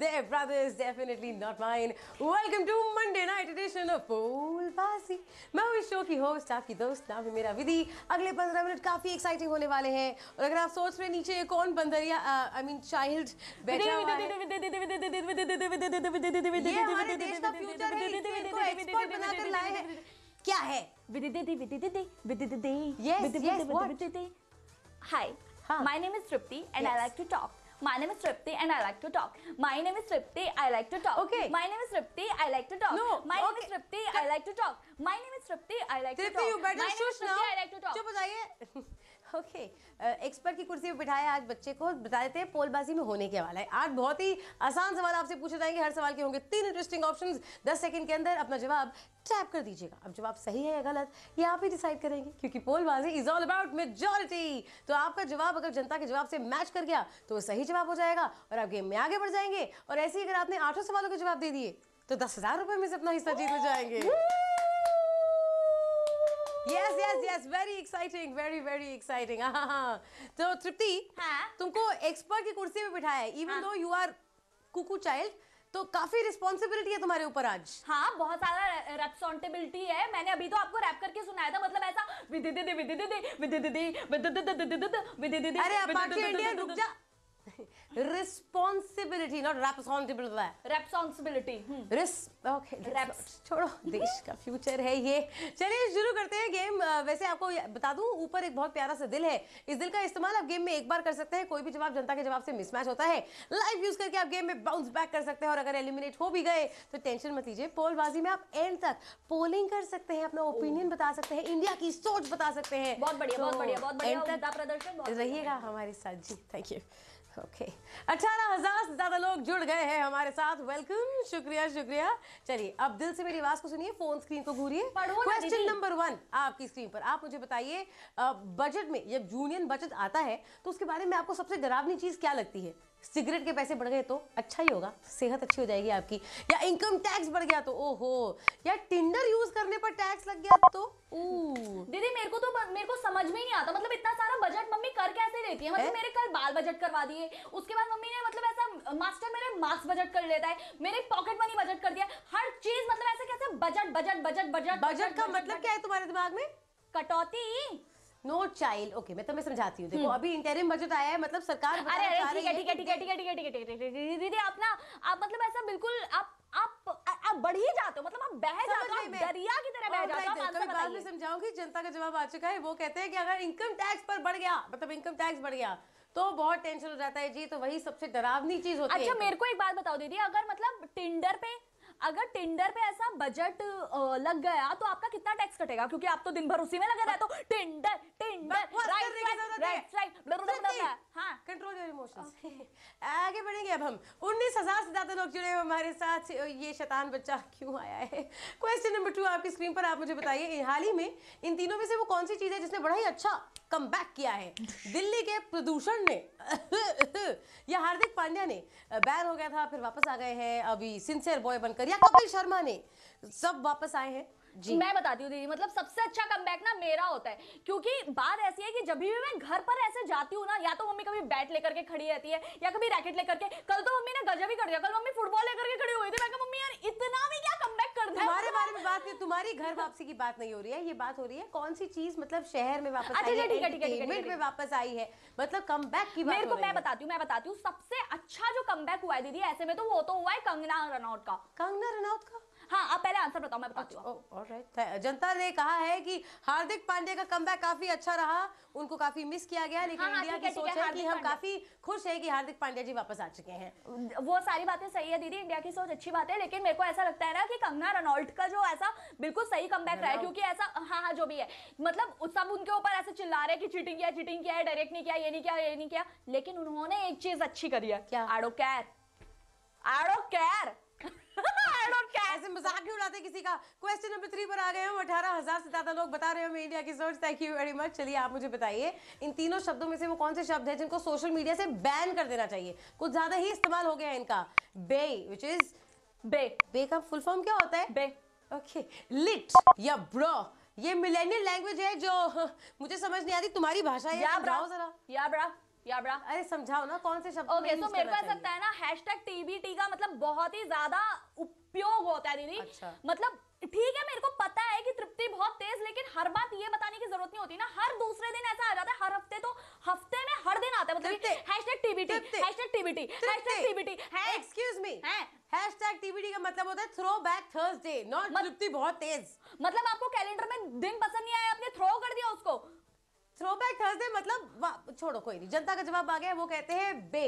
their brothers, definitely not mine. Welcome to Monday night edition of पोलबाजी मैं हूँ इस show की होस्ट आपकी दोस्त नाम है मेरा विधि अगले पंद्रह मिनट काफ़ी एक्साइटिंग होने वाले हैं और अगर आप सोच रहे हैं नीचे कौन बंदरिया आई मीन चाइल्ड बैठा हुआ है ये हमारे देश का फ्यूचर है इनको एक्सपर्ट बनाकर लाए हैं क्या है Yes, yes, what? Hi, Huh. my name is Tripti and I Yes. like to talk. My name is Tripti and I like to talk. My name is Tripti, I like to talk. Okay. My name is Tripti, I like to talk. No, My name okay. is Tripti, I like to talk. My name is Tripti, I like to Tripti, talk. you better My name is shush now. Tripti, I like to talk. चुप हो जाइए Okay expert की कुर्सी पे बिठाया आज बच्चे को, बता देते हैं, पोलबाजी में होने के वाला है। आज बहुत ही आसान सवाल आपसे पूछे जाएँगे, हर सवाल के होंगे तीन इंटरेस्टिंग ऑप्शंस 10 सेकंड के अंदर अपना जवाब टैप कर दीजिएगा। अब जवाब सही है या गलत, ये आप ही डिसाइड करेंगे, क्योंकि पोलबाजी इज़ ऑल अबाउट मेजॉरिटी तो आपका जवाब अगर जनता के जवाब से मैच कर गया तो वो सही जवाब हो जाएगा और आप गेम में आगे बढ़ जाएँगे। और ऐसे ही अगर आपने आठों सवालों के जवाब दे दिए तो दस हज़ार रुपए में से अपना हिस्सा जीत जाएँगे। Yes yes yes very exciting very very exciting तो तृप्ति हाँ? तुमको एक्सपर्ट की कुर्सी पे बिठाया है इवन हाँ। दो यू आर कुकू चाइल्ड तो काफ़ी रिस्पॉन्सिबिलिटी है तुम्हारे ऊपर आज हाँ बहुत सारा रेस्पॉन्सिबिलिटी है मैंने अभी तो आपको रैप करके सुनाया था मतलब ऐसा विधि दीदी विधि दीदी विधि दीदी विधि दीदी विधि दीदी अरे इंडिया रुक जा रिस्पॉन्सिबिलिटी नॉट रेस्पॉन्सिबिलिटी रेस्पॉन्सिबिलिटी रिस ओके. छोड़ो देश का फ्यूचर है ये। चलिए शुरू करते हैं गेम वैसे आपको बता दूँ ऊपर एक बहुत प्यारा सा दिल है। इस दिल का इस्तेमाल आप गेम में एक बार कर सकते हैं। कोई भी जवाब जनता के जवाब से मिसमैच होता है। लाइव यूज़ करके आप गेम में बाउंस बैक कर सकते हैं। और अगर एलिमिनेट हो भी गए तो टेंशन मत लीजिए। पोलबाजी में आप एंड तक पोलिंग कर सकते हैं अपना ओपिनियन बता सकते हैं। इंडिया की सोच बता सकते हैं। बहुत बढ़िया बहुत तो बढ़िया बहुत बढ़िया। प्रदर्शन रहिएगा हमारे साथ। जी थैंक यू ओके अठारह हज़ार से ज़्यादा लोग जुड़ गए हैं हमारे साथ। वेलकम शुक्रिया शुक्रिया। चलिए अब दिल से मेरी आवाज़ को सुनिए फ़ोन स्क्रीन को घूरिए। क्वेश्चन नंबर वन आपकी स्क्रीन पर। आप मुझे बताइए बजट में जब यूनियन बजट आता है तो उसके बारे में आपको सबसे डरावनी चीज़ क्या लगती है? सिगरेट के पैसे बढ़ गए तो अच्छा ही होगा सेहत अच्छी हो जाएगी आपकी। या इनकम टैक्स बढ़ गया तो ओहो। या टिंडर यूज़ करने पर टैक्स लग गया तो दीदी मेरे को तो मेरे को समझ में ही नहीं आता मतलब इतना सारा बजट मम्मी कर कैसे लेती है? मतलब है? मेरे कल बाल बजट करवा दिए उसके बाद मम्मी ने मतलब ऐसा मास्टर मेरे मार्क्स बजट कर लेता है मेरे पॉकेट मनी बजट कर दिया हर चीज़ मतलब ऐसे कैसे budget budget budget budget budget का मतलब क्या है तुम्हारे दिमाग में? कटौती। नो चाइल्ड ओके मैं तुम्हें समझाती हूँ। देखो अभी इंटरिम बजट आया है मतलब सरकार अरे अरे ठीक है ठीक है ठीक है ठीक है ठीक है ठीक है ठीक है दीदी आप ना आप मतलब ऐसा बिल्कुल आप आप आप बढ़ ही जाते हो। मतलब आप बह जाते हो मैं। दरिया की तरह बह जाते हो आप बाद में समझाऊँगी जनता का जवाब आ चुका है। वो कहते हैं कि अगर इनकम टैक्स पर बढ़ गया मतलब इनकम टैक्स बढ़ गया तो बहुत टेंशन हो जाता है जी तो वही सबसे डरावनी चीज़ होती है। अच्छा मेरे को एक बात बताओ दीदी अगर मतलब टिंडर पे अगर टेंडर पे ऐसा बजट लग गया तो आपका कितना टैक्स कटेगा? क्योंकि आप तो दिन भर उसी में लगे रहते हो। Tinder Tinder control your emotions आगे बढ़ेंगे अब हम। उन्नीस हज़ार से ज़्यादा लोग जुड़े हुए हमारे साथ। ये शैतान बच्चा क्यों आया है? क्वेश्चन नंबर टू आपकी स्क्रीन पर आप मुझे बताइए हाल ही में इन तीनों में से वो कौन सी चीज़ है जिसने बड़ा ही अच्छा कम किया है। दिल्ली के प्रदूषण ने, या हार्दिक पांड्या ने, बैन हो गया था, फिर वापस आ गए हैं। अभी सिंसियर बॉय बनकर, या कपिल शर्मा ने, सब वापस आए हैं। जी। मैं बताती हूँ दीदी मतलब सबसे अच्छा कमबैक ना मेरा होता है। क्योंकि बात ऐसी है कि जब भी मैं घर पर ऐसे जाती हूँ ना या तो मम्मी कभी बैट लेकर के खड़ी रहती है या कभी रैकेट लेकर के कल तो मम्मी ने गजब ही कर दिया। कल मम्मी फुटबॉल लेकर के खड़ी हुई थी। मैं मम्मी यार इतना भी क्या कमबैक कर दिया? तुम्हारे बारे में बात तुम्हारी घर वापसी की बात नहीं हो रही है ये बात हो रही है कौन सी चीज़ मतलब शहर में वापस अच्छा, आई है ठीक है, ठीक है। में वापस आई है मतलब कम की बात मेरे को मैं बताती हूँ मैं बताती हूँ सबसे अच्छा जो कमबैक हुआ है दीदी ऐसे में तो वो तो हुआ है कंगना रनौत का। कंगना रनौत का? हाँ आप पहले आंसर बताओ मैं बताती हूँ। Oh, जनता ने कहा है कि हार्दिक पांडे का कमबैक काफ़ी अच्छा रहा उनको काफ़ी मिस किया गया लेकिन हाँ, हाँ, इंडिया की सोच है, है कि हम काफ़ी खुश है कि हार्दिक पांड्या जी वापस आ चुके हैं। वो सारी बातें सही है दीदी इंडिया की सोच अच्छी बात है लेकिन मेरे को ऐसा लगता है ना कि कंगना रनौल्ट का जो ऐसा बिल्कुल सही कमबैक रहा है क्योंकि ऐसा हाँ हाँ जो भी है मतलब सब उनके ऊपर ऐसे चिल्ला रहे हैं कि चीटिंग किया चीटिंग किया है डायरेक्ट नहीं किया ये नहीं किया ये नहीं किया लेकिन उन्होंने एक चीज़ अच्छी करी है। क्या? आई कैर केयर आई ऐसे मज़ाक उड़ाते किसी का? क्वेश्चन नंबर थ्री पर आ गए हम अठारह हज़ार से ज़्यादा लोग बता रहे हैं इंडिया की सोच। थैंक यू वेरी मच चलिए आप मुझे बताइए इन तीनों शब्दों में से वो कौन से शब्द है जिनको सोशल मीडिया से बैन कर देना चाहिए? कुछ ज़्यादा ही इस्तेमाल हो गया है इनका। बे विच इज़ बे बे का फुल फॉर्म क्या होता है? बे ओके लिट या ब्रो ये मिलेनियल लैंग्वेज है जो मुझे समझ नहीं आती तुम्हारी भाषा है या ब्रा जरा। या ब्रा या बड़ा अरे समझाओ ना कौन से शब्द ओके तो मेरे को ऐसा लगता है ना हैशटैग टीबीटी का मतलब बहुत ही ज़्यादा उपयोग होता है दीदी। अच्छा। मतलब ठीक है मेरे को पता है कि तृप्ति बहुत तेज लेकिन हर बात ये बताने की ज़रूरत नहीं होती ना। हर दूसरे दिन ऐसा आ जाता है हर हफ़्ते तो हफ़्ते में हर दिन आता है मतलब hashtag TBT hashtag TBT hashtag TBT है। एक्सक्यूज मी हैं? हैशटैग टीबीडी का मतलब होता है throw back Thursday not Tripti बहुत तेज। मतलब आपको कैलेंडर में दिन पसंद नहीं आया आपने थ्रो कर दिया उसको। थ्रो बैक थर्सडे मतलब छोड़ो कोई नहीं। जनता का जवाब आ गया वो कहते हैं बे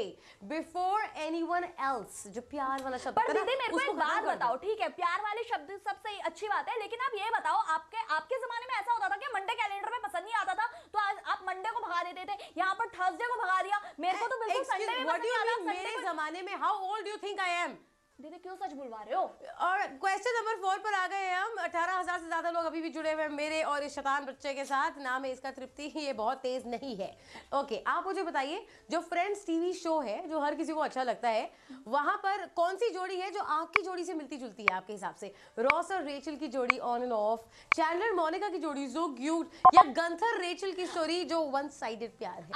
बिफोर एनीवन एल्स जो प्यार वाला शब्द पर दीदी मेरे को एक बात बताओ ठीक है? प्यार वाले शब्द सबसे अच्छी बात है लेकिन आप ये बताओ आपके आपके जमाने में ऐसा होता था कि मंडे कैलेंडर में पसंद नहीं आता था तो आज आप मंडे को भगा देते थे यहाँ पर थर्सडे को भगा दिया। मेरे को तो बिल्कुल संडे में मेरे जमाने में? How old you think I am दीदी क्यों सच बुलवा रहे हो? और क्वेश्चन नंबर फोर पर आ गए हैं हम। अठारह हज़ार से ज़्यादा लोग अभी भी जुड़े हुए हैं मेरे और इस शैतान बच्चे के साथ। नाम है इसका तृप्ति ये बहुत तेज नहीं है। ओके आप मुझे बताइए जो फ्रेंड्स टीवी शो है जो हर किसी को अच्छा लगता है वहाँ पर कौन सी जोड़ी है जो आपकी जोड़ी से मिलती जुलती है आपके हिसाब से? रॉस और रेचल की जोड़ी on and off Chandler Monica की जोड़ी जो क्यूट या गंथर रेचल की स्टोरी जो वन साइडेड प्यार है?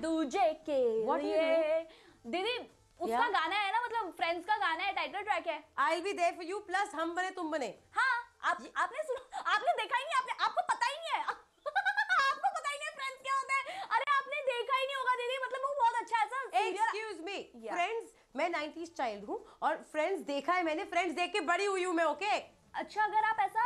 दूजे के What do you लिए। दीदी उसका Yeah. गाना है ना मतलब फ्रेंड्स का गाना है टाइटल ट्रैक है। I be there for you plus हम बने तुम बने। हाँ आप आपने सुना आपने देखा ही नहीं आपने आपको पता ही नहीं है। आपको पता ही नहीं फ्रेंड्स क्या होता है। अरे आपने देखा ही नहीं होगा दीदी मतलब वो बहुत अच्छा ऐसा serial- excuse me Yeah. Friends मैं 90s चाइल्ड हूँ और फ्रेंड्स देखा है मैंने फ्रेंड्स देख के बड़ी हुई हूँ मैं ओके अच्छा अगर आप ऐसा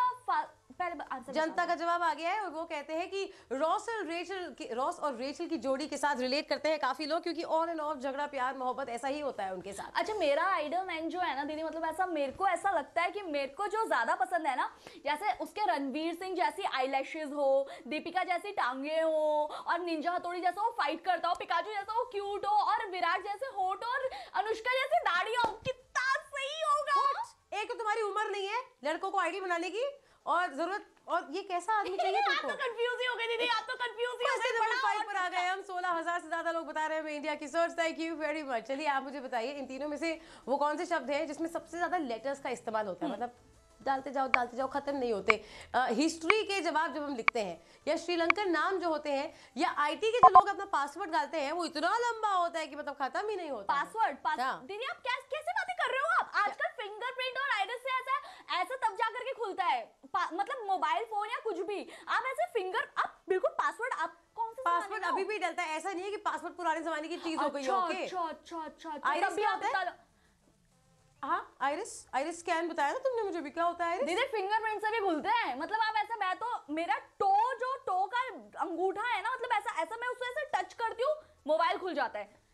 जनता का जवाब आ गया है और वो कहते हैं कि रॉस और रेचल की रॉस और रेचल की जोड़ी के साथ रिलेट करते हैं काफ़ी लोग क्योंकि ऑन एंड ऑफ़ झगड़ा प्यार मोहब्बत ऐसा ही होता है उनके साथ। अच्छा मेरा आइडल मैन जो है ना दीदी मतलब ऐसा मेरे को ऐसा लगता है कि मेरे को जो ज़्यादा पसंद है ना जैसे उसके रणवीर सिंह जैसी आईलैशेस हो दीपिका जैसी टांगे हो और निंजा हथौड़ी जैसा वो फाइट करता हो पिकाचू जैसा वो क्यूट हो और विराट जैसे होट और अनुष्का जैसी दाढ़ी हो कितना सही होगा। एक तो तुम्हारी उम्र नहीं है लड़कों को आइडल बनाने की। और ज़रूरत और ये कैसा आदमी चाहिए आप तुमको तो कंफ्यूज ही हो गए दीदी आप तो कंफ्यूज ही हो गए नंबर बड़ा फाइव और पर आ गए हम सोलह हज़ार से ज़्यादा लोग बता रहे हैं मैं इंडिया की सोच थैंक यू वेरी मच चलिए आप मुझे बताइए इन तीनों में से वो कौन से शब्द हैं जिसमें सबसे ज़्यादा लेटर्स का इस्तेमाल होता है? मतलब डालते जाओ डालते जाओ खत्म नहीं होते। हिस्ट्री के जवाब जब हम लिखते हैं या श्रीलंकन नाम जो होते हैं या आईटी के जो लोग अपना पासवर्ड डालते हैं वो इतना लंबा होता है कि मतलब खत्म ही नहीं होता। पासवर्ड पास हाँ। दीदी आप क्या कैसे बातें कर रहे हो आप आजकल फिंगरप्रिंट और आइरिस से ऐसा ऐसा तब जा करके खुलता है पा- मतलब मोबाइल फ़ोन या कुछ भी आप ऐसे फिंगर आप बिल्कुल पासवर्ड आप कौन से पासवर्ड अभी भी डलता है ऐसा नहीं है कि पासवर्ड पुराने जमाने की चीज़ हो गई ओके अच्छा अच्छा अच्छा आइरिस भी आप है? हाँ आइरिस आइरिस स्कैन बताया ना तुमने मुझे भी क्या होता है दीदी फिंगरप्रिंट से भी खुलते हैं। मतलब आप ऐसा मैं तो मेरा टो जो टो का अंगूठा है ना मतलब ऐसा ऐसा मैं उसको ऐसे टच करती हूँ मोबाइल खुल जाता है।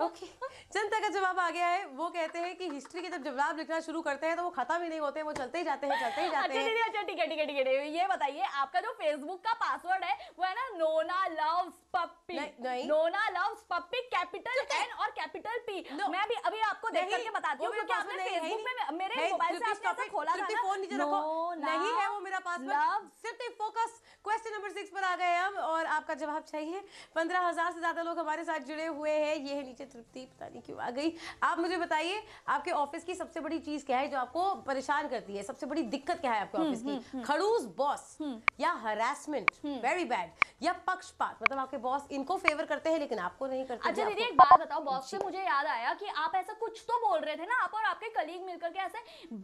ओके जनता का जवाब आ गया है वो कहते हैं कि हिस्ट्री के जब जवाब लिखना शुरू करते हैं तो वो खत्म ही नहीं होते वो चलते ही जाते हैं चलते ही जाते अच्छा हैं। अच्छा ठीक है ठीक है ठीक है ये बताइए आपका जो फेसबुक का पासवर्ड है वो है ना नोना लव्स पप्पी नहीं। Nona loves puppy capital N और कैपिटल पी मैं भी अभी आपको देख करके बताती हूँ क्योंकि आपने फेसबुक में मेरे मोबाइल से आपने ऐसा खोला था ना। फ़ोन नीचे रखो। नहीं है वो मेरा पासवर्ड सिर्फ़ फोकस क्वेश्चन नंबर सिक्स पर आ गए हम और आपका जवाब चाहिए। पंद्रह हज़ार से ज़्यादा लोग हमारे साथ जुड़े हुए हैं। ये है नीचे तृप्ति पता नहीं क्यों आ गई। आप मुझे बताइए आपके ऑफ़िस की सबसे बड़ी चीज़ क्या है जो आपको परेशान करती है? सबसे बड़ी दिक्कत क्या है आपके ऑफ़िस की? खड़ूस बॉस या हरासमेंट वेरी बैड या पक्षपात? मतलब आपके बॉस इनको फेवर करते हैं लेकिन आपको नहीं करते अच्छा दीदी एक बात बताओ बॉस से मुझे याद आया कि आप ऐसा कुछ तो बोल रहे थे ना आप और आपके कलीग मिलकर के ऐसे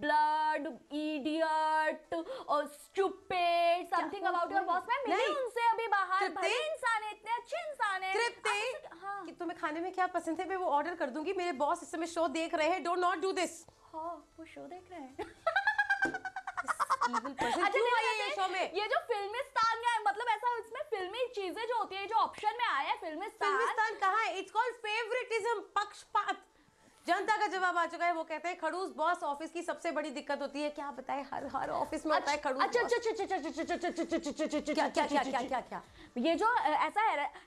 ब्लड इडियट और stupid something about your boss मैं मिली उनसे अभी बाहर भले इंसान है इतने अच्छे इंसान है। तृप्ति? कि तुम्हें खाने में क्या पसंद है? मैं वो ऑर्डर कर दूँगी। मेरे बॉस इस समय शो देख रहे हैं। डोंट नॉट डू दिस हाँ वो शो देख रहे हैं। अच्छा है ये शो में? ये जो फिल्मिस्तान में है मतलब ऐसा इसमें फिल्मी चीज़ें जो होती है जो ऑप्शन में आया है फिल्मिस्तान फिल्मिस्तान कहाँ है? इट्स कॉल्ड फेवरेटिज्म पक्षपात। जनता का जवाब आ चुका है। वो कहते हैं खड़ूस बॉस ऑफ़िस की सबसे बड़ी दिक्कत होती है। क्या बताए हर हर ऑफ़िस में होता है अच्छा, खड़ूस अच्छा अच्छा, अच्छा अच्छा अच्छा अच्छा अच्छा अच्छा क्या क्या क्या क्या क्या क्या? ये जो ऐसा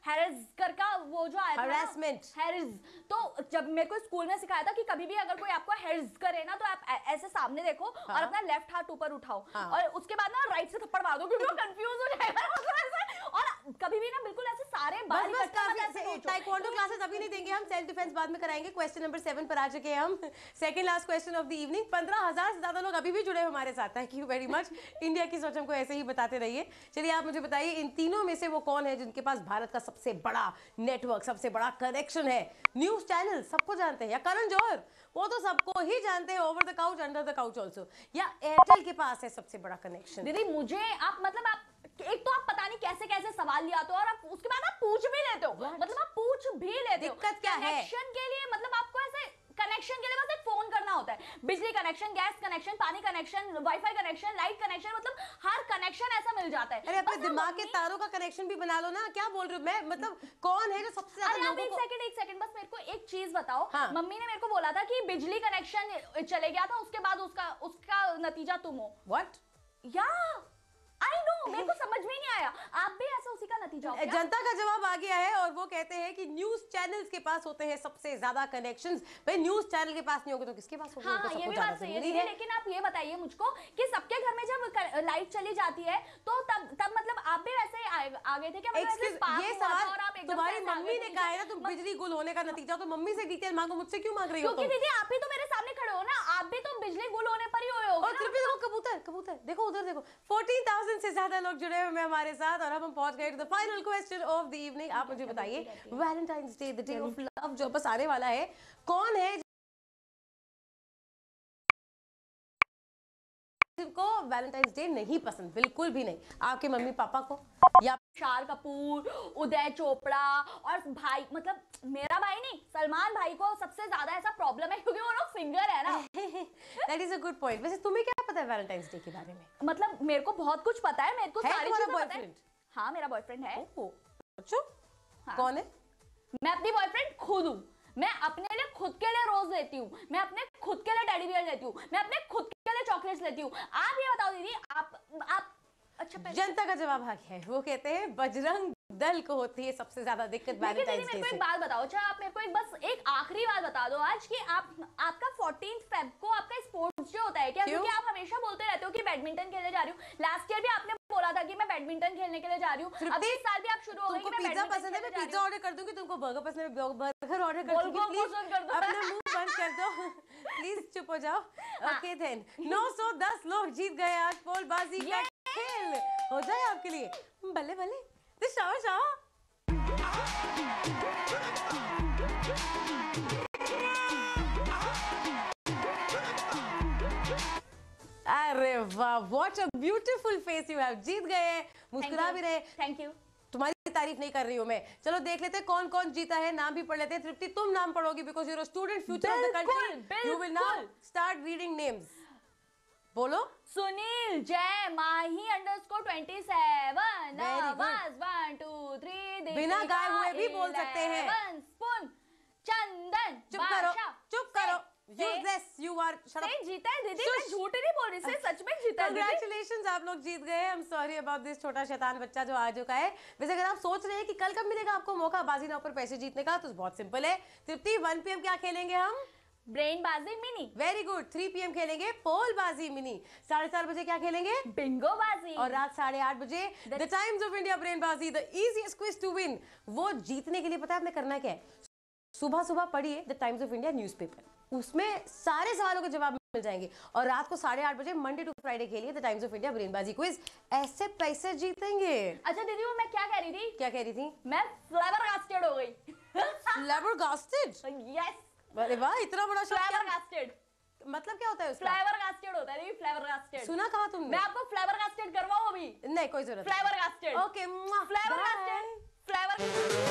हैरेस कर का वो जो आया हैरेसमेंट हैरेस। तो जब मेरे को स्कूल में सिखाया था कि कभी भी अगर कोई आपको हैरेस करे ना तो आप ऐसे सामने देखो और हाँ। अपना लेफ़्ट हाथ ऊपर उठाओ। हाँ। और उसके बाद ना राइट से थप्पड़ मार दो क्योंकि वो कंफ्यूज हो जाएगा। और कभी भी ना बिल्कुल ऐसे सारे बस बाल। टाइक्वांडो क्लासेस अभी नहीं देंगे हम सेल्फ डिफेंस बाद में कराएँगे। क्वेश्चन नंबर सेवन पर आ चुके हैं हम। Second last question of the evening पंद्रह हज़ार से ज़्यादा लोग अभी भी जुड़े हमारे साथ। Thank you very much India की सोच हमको ऐसे ही बताते रहिए। चलिए आप मुझे बताइए इन तीनों में से वो कौन है जिनके पास भारत का सबसे बड़ा नेटवर्क सबसे बड़ा कनेक्शन है? न्यूज़ चैनल सबको जानते हैं। या करण जौहर वो तो सबको ही जानते हैं। Over the couch under the couch also या एयरटेल के पास है सबसे बड़ा कनेक्शन दीदी मुझे आप मतलब आप एक तो आप पता नहीं कैसे कैसे सवाल ले आते हो और आप उसके बाद आप पूछ भी लेते हो। What? मतलब आप पूछ भी लेते हो। दिक्कत क्या है? कनेक्शन के लिए मतलब आपको ऐसे कनेक्शन के लिए बस एक फ़ोन करना होता है। बिजली कनेक्शन गैस कनेक्शन पानी connection wifi connection light connection मतलब हर कनेक्शन ऐसा मिल जाता है। अरे अपने दिमाग के तारों का कनेक्शन भी बना लो ना। क्या बोल रही हूँ? मैं मतलब कौन है जो सबसे अरे ज़्यादा एक को सेकंड एक सेकंड बस मेरे को एक चीज़ बताओ। हाँ। मम्मी ने मेरे को बोला था कि बिजली कनेक्शन चले गया था उसके बाद उसका उसका नतीजा तुम हो। व्हाट या! मेरे को समझ में नहीं आया। आप भी ऐसा उसी का नतीजा हो जनता का जवाब आ गया है और वो कहते हैं कि न्यूज़ चैनल्स के पास होते हैं सबसे ज़्यादा कनेक्शन भाई न्यूज़ चैनल के पास नहीं होंगे तो किसके पास होंगे? हाँ ये भी बात सही है। लेकिन आप ये बताइए मुझको कि सबके घर में जब लाइट चली जाती है तो तब तब मतलब आप भी वैसे आ गए थे मतलब ये सवाल तुम्हारी मम्मी ने कहा है ना तुम बिजली गुल होने का नतीजा तो मम्मी से डिटेल मांगो मुझसे क्यों मांग रही हो क्योंकि दीदी आप ही तो मेरे सामने खड़े हो ना। आप भी तो बिजली गुल होने पर ही हुए हो और देखो कबूतर कबूतर देखो उधर देखो। 14,000 से ज़्यादा लोग जुड़े हुए हैं हमारे साथ और अब हम पहुँच गए to the final question of the evening आप मुझे बताइए Valentine's day the day of love जो बस आने वाला है कौन है जिनको वैलेंटाइंस डे नहीं पसंद बिल्कुल भी नहीं। आपके मम्मी पापा को या तुषार कपूर उदय चोपड़ा और भाई मतलब मेरा भाई नहीं सलमान भाई को सबसे ज़्यादा ऐसा प्रॉब्लम है क्योंकि वो लोग सिंगर है ना। That is a good point वैसे तुम्हें क्या पता है वैलेंटाइंस डे के बारे में? मतलब मेरे को बहुत कुछ पता है मेरे को है सारी चीज़ें पता है? हाँ मेरा बॉयफ्रेंड है। ओह अच्छा हाँ। कौन है? मैं अपनी बॉयफ्रेंड खुद हूँ। मैं अपने लिए खुद के लिए रोज लेती हूँ। मैं अपने खुद के लिए टेडी बियर लेती हूँ। मैं अपने खुद के लिए चॉकलेट्स लेती हूँ। आप ये बताओ दीदी आप आप अच्छा जनता का जवाब आ गया है। वो कहते हैं बजरंग दल को होती है सबसे ज़्यादा दिक्कत मेरे डे से एक बात बताओ अच्छा आप मेरे को एक बस एक आखिरी बात बता दो आज कि आप आपका 14th फेब को आपका स्पोर्ट्स डे होता है क्या? क्यों? क्योंकि आप हमेशा बोलते रहते हो कि बैडमिंटन खेलने जा रही हूँ। लास्ट ईयर भी आपने बोला था कि मैं बैडमिंटन खेलने के लिए जा रही हूँ। अब इस साल भी आप शुरू हो गए पिज्जा पसंद है मैं जा पिज्जा ऑर्डर कर दूँगी तुमको बर्गर पसंद है बर्गर ऑर्डर कर दूँगी प्लीज़। अपना मुँह बंद कर दो। प्लीज़ चुप हो जाओ। ओके देन 910 लोग जीत गए आज पोलबाजी का खेल। हो जाए आपके लिए। अरे वाह what a beautiful face you have जीत गए मुस्कुरा भी रहे थैंक यू तुम्हारी तारीफ़ नहीं कर रही हूँ मैं। चलो देख लेते कौन कौन जीता है नाम भी पढ़ लेते हैं। तृप्ति तुम नाम पढ़ोगी because your student future of the country you will now start reading names बोलो। Sunil Jay Mahi underscore 27 Very good. Nawaz 1 2 3 बिना गाए हुए भी बोल सकते हैं। स्पून चंदन चुप करो चुप करो। यूजलेस यू आर शट से अप जीता है दीदी मैं झूठ नहीं बोल रही सच में जीता कंग्रेचुलेशन आप लोग जीत गए। I am sorry about this छोटा शैतान बच्चा जो आ चुका है। वैसे अगर आप सोच रहे हैं कि कल कब मिलेगा आपको मौका बाजी ना पर पैसे जीतने का तो बहुत सिंपल है। तृप्ति 1 पीएम क्या खेलेंगे हम? ब्रेन बाजी मिनी वेरी गुड 3 पीएम खेलेंगे पोल बाजी मिनी। साढ़े चार बजे क्या खेलेंगे? बिंगो बाजी और रात साढ़े आठ बजे the Times of India brain बाजी the easiest quiz to win वो जीतने के लिए पता है आपने करना क्या है? सुबह सुबह पढ़िए the Times of India newspaper उसमें सारे सवालों के जवाब मिल जाएँगे। और रात को साढ़े आठ बजे मंडे टू फ्राइडे खेलिए the Times of India ब्रेनबाजी quiz ऐसे पैसे जीतेंगे। अच्छा दीदी वो मैं क्या कह रही थी? क्या कह रही थी? मैं फ्लेवर कास्टेड हो गई। फ्लेबरगास्टेड यस अरे वाह इतना बड़ा फ्लेवर कास्टेड मतलब क्या होता है उसका? फ्लेवर कास्टेड होता है फ्लेवर कास्टेड सुना कहा तुमने? मैं आपको फ्लेवर कास्टेड करवाऊं अभी? नहीं कोई ज़रूरत flavour casted okay flavour casted flavour